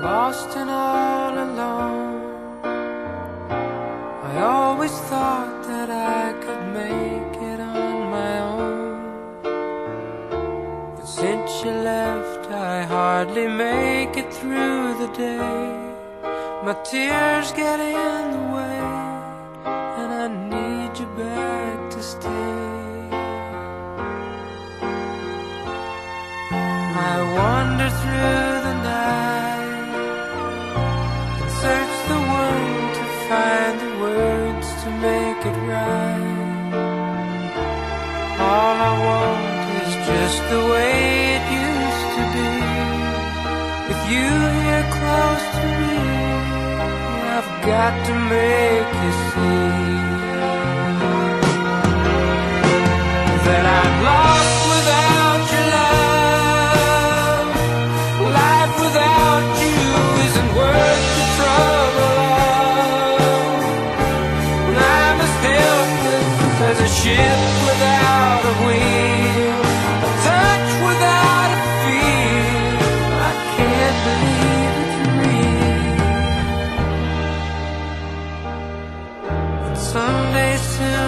lost and all alone. I always thought that I could make it on my own. But since you left, I hardly make it through the day. My tears get in the way, and I need you back to stay. I wander through to make it right. All I want is just the way it used to be. With you here close to me, I've got to make you see ship without a wheel, a touch without a feel. I can't believe it's real. But someday soon.